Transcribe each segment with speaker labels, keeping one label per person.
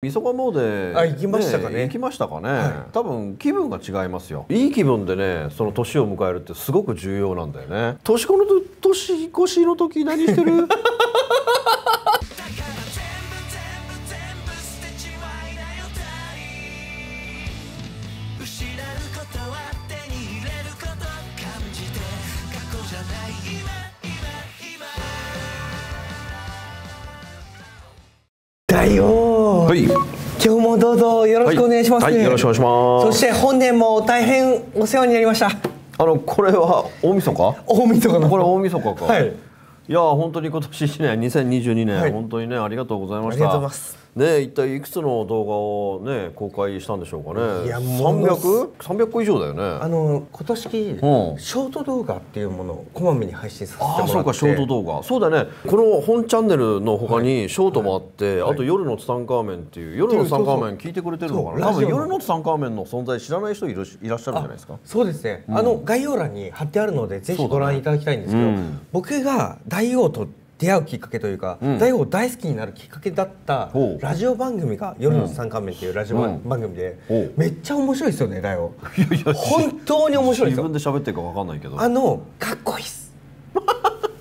Speaker 1: みそかモーデ
Speaker 2: あ行きましたかね。
Speaker 1: 行きましたかね、
Speaker 2: は
Speaker 1: 多分気分が違いますよ。いい気分でねその年を迎えるってすごく重要なんだよね。年越のと年越しの時何してる？
Speaker 3: 失うことは手に入れること感じて過去じゃない今今今
Speaker 2: だよ
Speaker 1: はい。
Speaker 2: 今日もどうぞよろしくお願いします、
Speaker 1: はい。はいよろしくお願いします。
Speaker 2: そして本年も大変お世話になりました。
Speaker 1: あのこれは大晦日？
Speaker 2: 大晦日の。
Speaker 1: これ大晦日か。
Speaker 2: はい。
Speaker 1: いや本当に今年1年2022年、
Speaker 2: はい。
Speaker 1: 本当にねありがとうございました。
Speaker 2: ありがとうございます
Speaker 1: ね一体いくつの動画をね公開したんでしょうかね。
Speaker 2: いやものす
Speaker 1: 300?300 個以上だよね。
Speaker 2: あの今年、
Speaker 1: ん。
Speaker 2: ショート動画っていうものをこまめに配信させてもらって。
Speaker 1: ああそうかショート動画。そうだね。この本チャンネルの他にショートもあって、あと夜のツタンカーメンっていう夜のツタンカーメン聞いてくれてるのかな？多分夜のツタンカーメンの存在知らない人いるしいらっしゃるんじゃないですか？
Speaker 2: そうですね、あの概要欄に貼ってあるのでぜひご覧いただきたいんですけど、
Speaker 1: うん。
Speaker 2: 僕が大王と出会うきっかけというか、
Speaker 1: ん。
Speaker 2: 大王大好きになるきっかけだったラジオ番組が「夜の三冠面」っていうラジオ
Speaker 1: うん。
Speaker 2: 番組で、めっちゃ面白いですよね大王 本当に面白いですよ。
Speaker 1: 自分で喋ってるかわかんないけど。あ
Speaker 2: あのかっこいいっす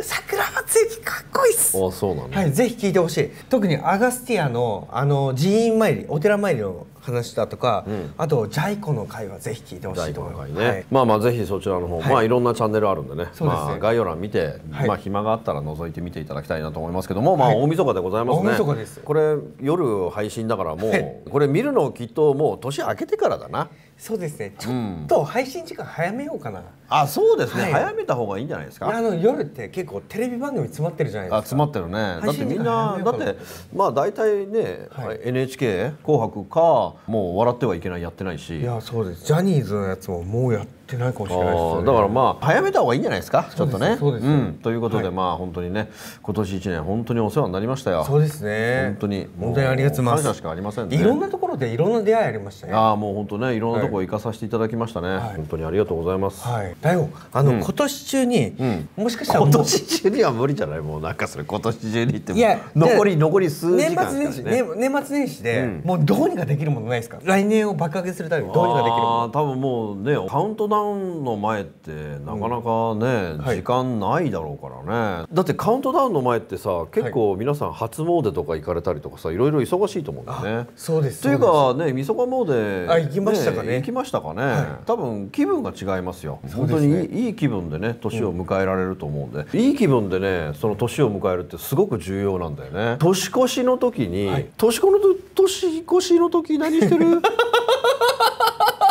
Speaker 2: 桜庭つゆきかっこいいっす
Speaker 1: あそうなんだ、
Speaker 2: はい、ぜひ聞いてほしい。特にアガスティアのあの寺院参りお寺参りの話だとか、
Speaker 1: ん。
Speaker 2: あとジャイコの会はぜひ聞いてほし
Speaker 1: 第
Speaker 2: いと思い
Speaker 1: 5
Speaker 2: ます、
Speaker 1: 回ね、
Speaker 2: はい。
Speaker 1: まあまあぜひそちらの方、
Speaker 2: はい。
Speaker 1: まあいろんなチャンネルあるんでね。
Speaker 2: ね。
Speaker 1: まあ概要欄見て、
Speaker 2: はい。
Speaker 1: まあ暇があったら覗いてみていただきたいなと思いますけども、まあ
Speaker 2: はい。
Speaker 1: 大晦日でございますね。
Speaker 2: 大晦日です。
Speaker 1: これ夜配信だからもう、
Speaker 2: はい。
Speaker 1: これ見るのきっともう年明けてからだな
Speaker 2: そうですね。ちょっと配信時間早めようかな、
Speaker 1: あそうですね、
Speaker 2: はい。
Speaker 1: 早めた方がいいんじゃないですか？
Speaker 2: あの夜って結構テレビ番組詰まってるじゃないですか。
Speaker 1: あ詰まってるね。だってみんなだってまあ大体ね、
Speaker 2: はい。
Speaker 1: NHK「紅白」かもう「笑ってはいけない」やってないし。
Speaker 2: いやそうです。ジャニーズのやつももうやってないかもしれないですよ、ね、
Speaker 1: だからまあ早めた方がいいんじゃないですか？ちょっとね。
Speaker 2: そうですそう
Speaker 1: ん、ということで、
Speaker 2: はい
Speaker 1: まあ本当にね今年1年本当にお世話になりましたよ。
Speaker 2: そうですね。
Speaker 1: 本当に。
Speaker 2: 本当にありがとうございます。
Speaker 1: も感謝しかありませんね。
Speaker 2: いろんなところでいろんな出会いありましたね
Speaker 1: ああもう本当ねいろんなところ行かさせていただきましたね、
Speaker 2: はい。
Speaker 1: 本当にありがとうございます、
Speaker 2: はい。だよあの、
Speaker 1: うん。
Speaker 2: 今年中に、
Speaker 1: ん。
Speaker 2: もしかしたら
Speaker 1: 今年中には無理じゃない？もうなんかそれ今年中にっても
Speaker 2: いや
Speaker 1: 残り残り数時
Speaker 2: 年
Speaker 1: 間
Speaker 2: 末年始、
Speaker 1: ね
Speaker 2: ね、年末年始で、
Speaker 1: うん。
Speaker 2: もうどうにかできるものないですか？来年を爆上げするためにどうにかできるも
Speaker 1: あー多分もうねカウントダウンの前ってなかなかね、
Speaker 2: はい。
Speaker 1: 時間ないだろうからね。だってカウントダウンの前ってさ結構皆さん初詣とか行かれたりとかさい。ろいろ忙しいと思うんだよね。
Speaker 2: の。そうです
Speaker 1: というかねみそか詣
Speaker 2: あ行きましたかね。
Speaker 1: 行きましたかね、
Speaker 2: はい。
Speaker 1: 多分気分が違いますよ。
Speaker 2: そう
Speaker 1: 本当にいいいい気分でね年を迎えられると思うんで、いい気分でねその年を迎えるってすごく重要なんだよね。年越しの時に、
Speaker 2: はい。
Speaker 1: 年越しの年越しの時何してる？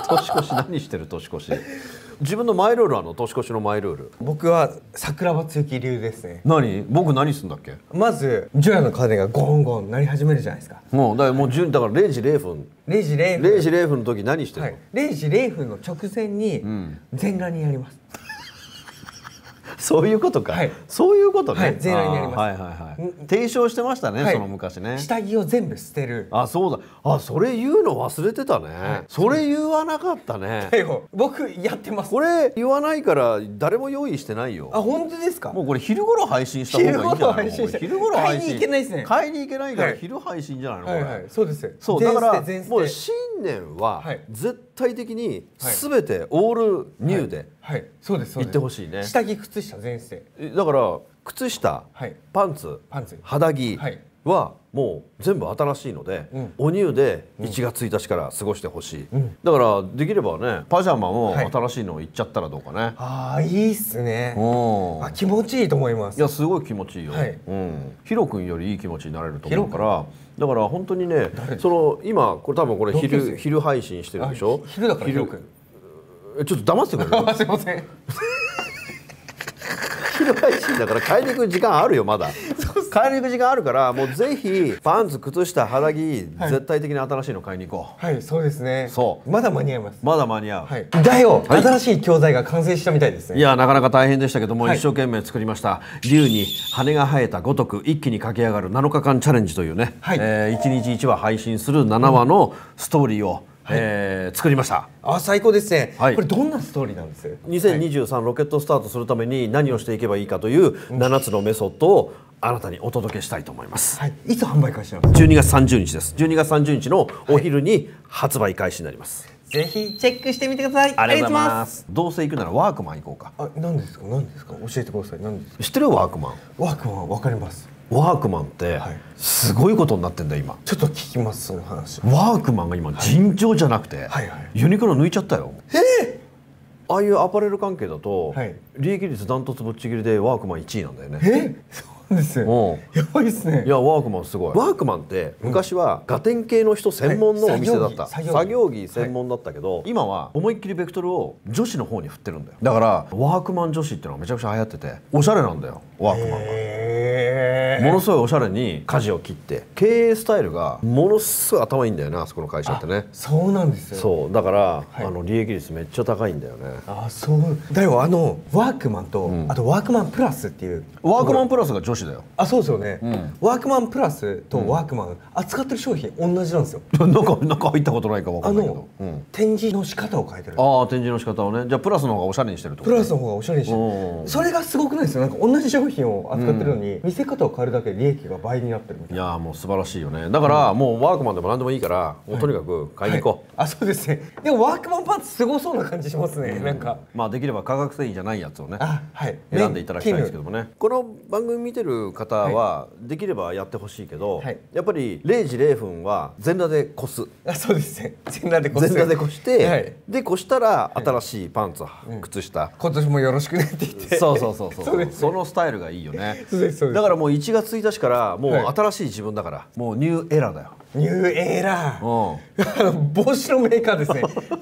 Speaker 1: 年越し何してる年越し？自分のマイルールあの？年越しのマイルール。
Speaker 2: 僕は桜庭つゆき流ですね。
Speaker 1: 何？僕何すんだっけ？
Speaker 2: まず除夜の鐘がゴンゴン鳴り始めるじゃないですか。
Speaker 1: もうだからもう10だから0時0分
Speaker 2: 0時0分
Speaker 1: 0時0分の時何してるの、
Speaker 2: はい、0時0分の直前に
Speaker 1: ん。
Speaker 2: 全裸にやります、
Speaker 1: そういうことか、
Speaker 2: はい。
Speaker 1: そういうことね、
Speaker 2: はい。全裸になります。
Speaker 1: はいはいはい。
Speaker 2: うん
Speaker 1: 提唱してましたね、
Speaker 2: はい。
Speaker 1: その昔ね。
Speaker 2: 下着を全部捨てる。
Speaker 1: あそうだ。あそれ言うの忘れてたね、それ言わなかったね。
Speaker 2: 僕やってます。
Speaker 1: これ言わないから誰も用意してないよ。
Speaker 2: あ本当ですか？
Speaker 1: もうこれ昼頃配信した方がいいんじゃないの？
Speaker 2: 昼頃配信買いに行けないですね。
Speaker 1: 買いに行けないから
Speaker 2: はい。
Speaker 1: 昼配信じゃないの、
Speaker 2: はい
Speaker 1: これ。
Speaker 2: はいそうです。
Speaker 1: そうだからもう新年は
Speaker 2: はい。
Speaker 1: 絶対的に
Speaker 2: はい。
Speaker 1: 全てオールニューで
Speaker 2: はい。そうですそうです。
Speaker 1: 行ってほしいね。
Speaker 2: 下着靴下全捨て
Speaker 1: えだから靴下
Speaker 2: はい。
Speaker 1: パンツ
Speaker 2: パンツ。
Speaker 1: 肌着
Speaker 2: はい
Speaker 1: はもう全部新しいので、
Speaker 2: うん。
Speaker 1: おニューで1月1日から過ごしてほしい、
Speaker 2: うん。
Speaker 1: だからできればねパジャマも
Speaker 2: はい。
Speaker 1: 新しいのいっちゃったらどうかね、
Speaker 2: ああいいっすね。
Speaker 1: うん。
Speaker 2: あ気持ちいいと思います。
Speaker 1: いやすごい気持ちいいよ、
Speaker 2: はい。
Speaker 1: うん、ヒロ君よりいい気持ちになれると思うからだから本当にねその今これ多分これ昼昼配信してるでしょ？
Speaker 2: あ昼だからヒロ君
Speaker 1: えちょっと黙ってくれる？
Speaker 2: あすいません。
Speaker 1: 昼配信だから買いに行く時間あるよまだ 買いに行く時間あるからもうぜひパンツ靴下肌着、
Speaker 2: はい。
Speaker 1: 絶対的に新しいの買いに行こう。
Speaker 2: はいそうですね。
Speaker 1: そう。
Speaker 2: まだ間に合います。
Speaker 1: まだ間に合う、
Speaker 2: はい。だよ。
Speaker 1: はい。
Speaker 2: 新しい教材が完成したみたいですね。
Speaker 1: いやなかなか大変でしたけども、
Speaker 2: はい
Speaker 1: 一生懸命作りました。竜に羽が生えたごとく一気に駆け上がる7日間チャレンジというね、
Speaker 2: はい。
Speaker 1: えー1日1話配信する7話のストーリーを、えー作りました。
Speaker 2: あ最高ですね、
Speaker 1: はい。
Speaker 2: これどんなストーリーなんです
Speaker 1: ？2023ロケットスタートするために何をしていけばいいかという7つのメソッドをあなたにお届けしたいと思います。
Speaker 2: はい、いつ販売開始なんです
Speaker 1: ？12月30日です。12月30日のお昼に発売開始になります、
Speaker 2: かぜひチェックしてみてください。
Speaker 1: ありがとうございます。どうせ行くならワークマン行こうか。
Speaker 2: あ何ですか？何ですか？教えてください。何ですか？
Speaker 1: 知ってるワークマン？
Speaker 2: ワークマンわかります
Speaker 1: ワークマンって
Speaker 2: はい。
Speaker 1: すごいことになってんだよ今。
Speaker 2: ちょっと聞きますその話。
Speaker 1: ワークマンが今尋常じゃなくて、ユニクロ抜いちゃったよ。ああいうアパレル関係だと、
Speaker 2: はい。
Speaker 1: 利益率ダントツぶっちぎりでワークマン1位なんだよね。
Speaker 2: えそうです
Speaker 1: うん。
Speaker 2: やばいですね。
Speaker 1: いやワークマンすごい。ワークマンって昔はガテン系の人専門のお店だった、
Speaker 2: はい作業着。
Speaker 1: 作業着専門だったけど、今は思いっきりベクトルを女子の方に振ってるんだよ。だからワークマン女子っていうのがめちゃくちゃ流行ってておしゃれなんだよワークマンが。
Speaker 2: へ
Speaker 1: ものすごいおしゃれに舵を切って経営スタイルがものすごい頭いいんだよなあそこの会社ってね。
Speaker 2: そうなんですよ。
Speaker 1: そう。だから、
Speaker 2: はい。
Speaker 1: あの利益率めっちゃ高いんだよね。
Speaker 2: あそう。だよあのワークマンと、あとワークマンプラスっていう。
Speaker 1: ワークマンプラスが女子だよ。
Speaker 2: あそうですよね、
Speaker 1: ん。
Speaker 2: ワークマンプラスとワークマン、扱ってる商品同じなんですよ。
Speaker 1: なんか入ったことないか分か
Speaker 2: あ
Speaker 1: んないけ
Speaker 2: の
Speaker 1: ど、うん、
Speaker 2: 展示の仕方を変えてる。
Speaker 1: ああ展示の仕方をね。じゃあプラスの方がおしゃれにしてると
Speaker 2: プラスの方がおしゃれにして
Speaker 1: うん
Speaker 2: るそれがすごくないですよ。なんか同じ商品を扱ってるのに、見せ方を変えるだけで利益が倍になってるみたい
Speaker 1: いやーもう素晴らしいよね。だから、もうワークマンでも何でもいいからもうとにかく買いに行こう、
Speaker 2: なあそうですね。でもワークマンパンツすごそうな感じしますね、なんか。
Speaker 1: まあできれば化学繊維じゃないやつをね
Speaker 2: あはい。
Speaker 1: 選んでいただきたいんですけどもね。この番組見てる方はできればやってほしいけど、
Speaker 2: はい。
Speaker 1: やっぱり0時0分は全裸で越す。
Speaker 2: あそうですね。全裸でこす。
Speaker 1: 全裸で越して、
Speaker 2: はい。
Speaker 1: で越したら新しいパンツ、靴下、
Speaker 2: 今年もよろしくねって言って。
Speaker 1: そうそうそうそう。
Speaker 2: そ
Speaker 1: のスタイルがいいよね。
Speaker 2: そうです
Speaker 1: だからもう1月1日からもう
Speaker 2: はい。
Speaker 1: 新しい自分だから、もうニューエラーだよ、
Speaker 2: ニューエラー。
Speaker 1: う。
Speaker 2: 帽子のメーカーですね。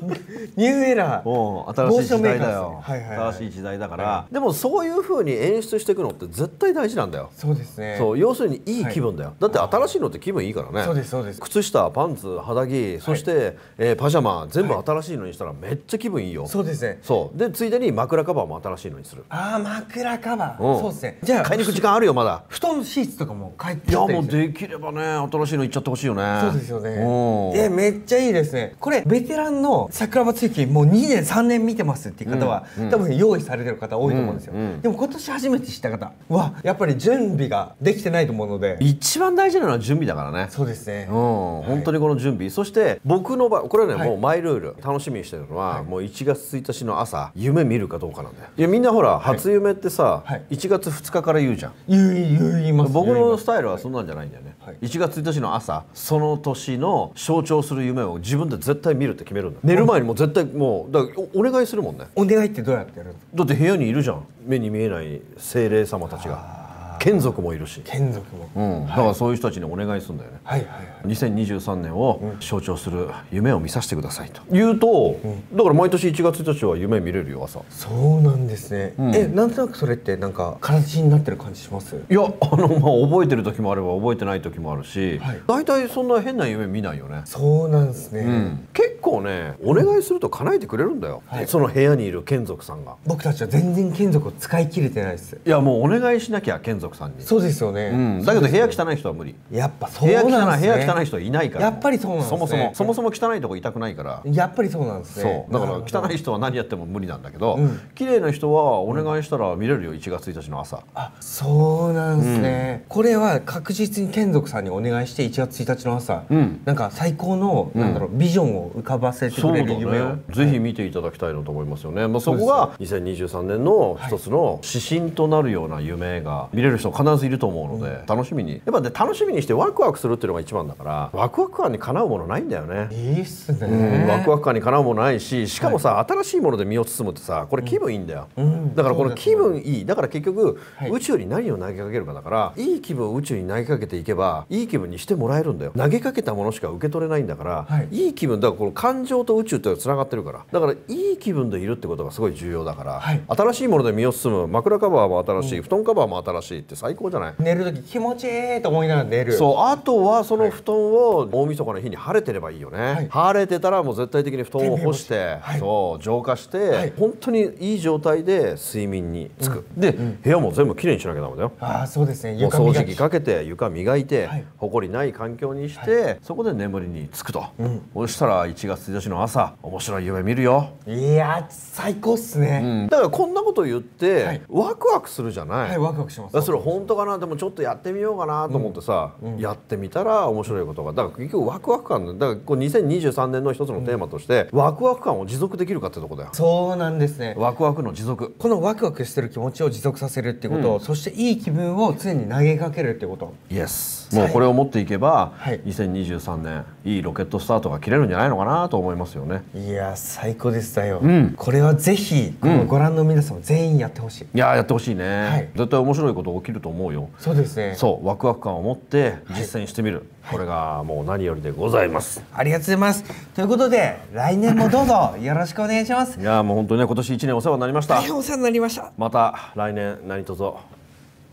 Speaker 2: ニューエラー。
Speaker 1: もう新しい時代だよ、新しい時代だから、でもそういう風に演出していくのって絶対大事なんだよ、
Speaker 2: そうですね。
Speaker 1: そう要するにいい気分だよ、だって新しいのって気分いいからね。
Speaker 2: そうですそうです。
Speaker 1: 靴下パンツ肌着そして、えーパジャマ全部新しいのにしたらめっちゃ気分いいよ、
Speaker 2: そうですね。
Speaker 1: そう。でついでに枕カバーも新しいのにする、
Speaker 2: ああ枕カバー、
Speaker 1: うん。
Speaker 2: そうですね。じゃあ
Speaker 1: 買いに行く時間あるよまだ。
Speaker 2: 布団シーツとかも変え
Speaker 1: いやもうできればね新しいのいっちゃってほしいよね。
Speaker 2: そうですよね。
Speaker 1: うん
Speaker 2: えめっちゃいいですね。これベテランの桜庭つゆきもう2年3年見てますっていう方は、多分用意されてる方多いと思うんですよ、
Speaker 1: うんうん。
Speaker 2: でも今年初めて知った方はやっぱり準備ができてないと思うので。
Speaker 1: 一番大事なのは準備だからね。
Speaker 2: そうですね。
Speaker 1: うん、本当にこの準備。そして僕の場合これはね、
Speaker 2: はい。
Speaker 1: もうマイルール。楽しみにしてるのは、もう1月1日の朝夢見るかどうかなんだよ。いやみんなほら、初夢ってさ、
Speaker 2: はい。
Speaker 1: 1月2日から言うじゃん。
Speaker 2: 言います。
Speaker 1: 僕のスタイルはそんなんじゃないんだよね、
Speaker 2: はい。
Speaker 1: 1月1日の朝その年の象徴する夢を自分で絶対見るって決めるんだ。寝る前にもう絶対もうだおお願いするもんね。
Speaker 2: お願いってどうやってやる
Speaker 1: だって部屋にいるじゃん。目に見えない精霊様たちが眷属もいるし、
Speaker 2: 眷属も、
Speaker 1: うん、だからそういう人たちにお願いするんだよね。
Speaker 2: はいはいはい。
Speaker 1: 2023年を象徴する夢を見させてくださいと。言うと、だから毎年1月1日は夢見れるよ朝。
Speaker 2: そうなんですね、
Speaker 1: ん。
Speaker 2: えなんとなくそれってなんか形になってる感じします？
Speaker 1: いやあの、まあ、覚えてる時もあれば覚えてない時もあるし、
Speaker 2: はい。
Speaker 1: 大体そんな変な夢見ないよね、
Speaker 2: そうなんですね、
Speaker 1: うん、結構ねお願いすると叶えてくれるんだよ、
Speaker 2: はい。
Speaker 1: その部屋にいる眷属さんが。
Speaker 2: 僕たちは全然眷属を使い切れてないです。
Speaker 1: いやもうお願いしなきゃ眷属さんに。
Speaker 2: そうですよね、
Speaker 1: うん、だけど部屋汚い人は無理。
Speaker 2: やっぱそうなんですね。
Speaker 1: 汚い部屋汚い人はいないから
Speaker 2: やっぱりそうなんですね。
Speaker 1: そもそもそもそも汚いとこいたくないから。
Speaker 2: やっぱりそうなんですね。
Speaker 1: そう。だから汚い人は何やっても無理なんだけど、
Speaker 2: うん。
Speaker 1: 綺麗な人はお願いしたら見れるよ1月1日の朝。
Speaker 2: あそうなんですね、これは確実に眷属さんにお願いして1月1日の朝、
Speaker 1: うん。
Speaker 2: なんか最高の、なんだろうビジョンを浮かばせてくれる夢を、
Speaker 1: ねぜひ見ていただきたいなと思いますよね、まあ、そこが2023年の一つの指針となるような夢が見れる人必ずいると思うので、楽しみに。やっぱね楽しみにしてワクワクするっていうのが一番だからワクワク感にかなうものないんだよね。
Speaker 2: いいっすね、
Speaker 1: うんワクワク感にかなうものないししかもさ、新しいもので身を包むってさこれ気分いいんだよ、
Speaker 2: ん。
Speaker 1: だからこの気分いい。だから結局、
Speaker 2: はい。
Speaker 1: 宇宙に何を投げかけるかだからいい気分を宇宙に投げかけていけばいい気分にしてもらえるんだよ。投げかけたものしか受け取れないんだから、
Speaker 2: はい。
Speaker 1: い、い気分だからこの感情と宇宙ってつながってるから。だからいい気分でいるってことがすごい重要だから、
Speaker 2: はい。
Speaker 1: 新しいもので身を包む。枕カバーも新しい、布団カバーも新しいって最高じゃない？
Speaker 2: 寝る時気持ちいいと思いながら寝る。
Speaker 1: そうあとはその布団を大晦日の日に晴れてればいいよね、
Speaker 2: い。
Speaker 1: 晴れてたらもう絶対的に布団を干して、
Speaker 2: はい。
Speaker 1: そう浄化して、
Speaker 2: はい。
Speaker 1: 本当にいい状態で睡眠につく、で、部屋も全部きれいにしなきゃダメだよ。
Speaker 2: ああそうですね。
Speaker 1: もう掃除機かけて床磨いて、
Speaker 2: はい。
Speaker 1: ほこりない環境にして、そこで眠りにつくと、そしたら1 1月1日の朝面白い夢見るよ、
Speaker 2: いや最高っす
Speaker 1: う
Speaker 2: ね、
Speaker 1: ん、だからこんなこと言って、
Speaker 2: はい。
Speaker 1: ワクワクするじゃない、
Speaker 2: はいワクワクします。
Speaker 1: それ本当かなでもちょっとやってみようかなと思ってさ、やってみたら面白いことがだから結局ワクワク感だからこう2023年の一つのテーマとして、ワクワク感を持続できるかってとこだよ。
Speaker 2: そうなんですね。
Speaker 1: ワクワクの持続。
Speaker 2: このワクワクしてる気持ちを持続させるってこと、そしていい気分を常に投げかけるってこと。
Speaker 1: イエスもうこれを持っていけば、
Speaker 2: はい。
Speaker 1: 2023年いいロケットスタートが切れるんじゃないのかなと思いますよね。
Speaker 2: いや最高ですだよ、
Speaker 1: ん。
Speaker 2: これはぜひこのご覧の皆さんも全員やってほしい、
Speaker 1: いやーやってほしいね、
Speaker 2: はい。
Speaker 1: 絶対面白いこと起きると思うよ。
Speaker 2: そうですね。
Speaker 1: そうワクワク感を持って実践してみる、これがもう何よりでございます、
Speaker 2: ありがとうございます。ということで来年もどうぞ よろしくお願いします。
Speaker 1: いやーもう本当にね今年1年お世話になりました。
Speaker 2: お世話になりました。
Speaker 1: また来年何卒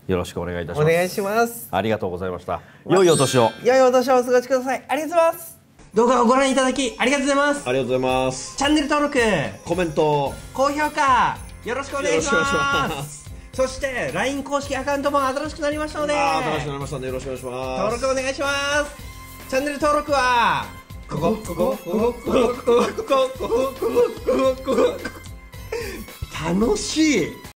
Speaker 1: よろしくお願いいたします。
Speaker 2: お願いします。
Speaker 1: ありがとうございました。良いお年を。
Speaker 2: 良いお年をお過ごしください。ありがとうございます。動画をご覧いただきありがとうございます。
Speaker 1: ありがとうございます。
Speaker 2: チャンネル登録
Speaker 1: コメント。
Speaker 2: 高評価よろしくお願いしま
Speaker 1: ます。
Speaker 2: そして LINE 公式アカウントも新しくなりましたので。
Speaker 1: 新しくなりましたんでよろしくお願いします。
Speaker 2: 登録お願いします。チャンネル登録はここここここここここここここここここ。楽しい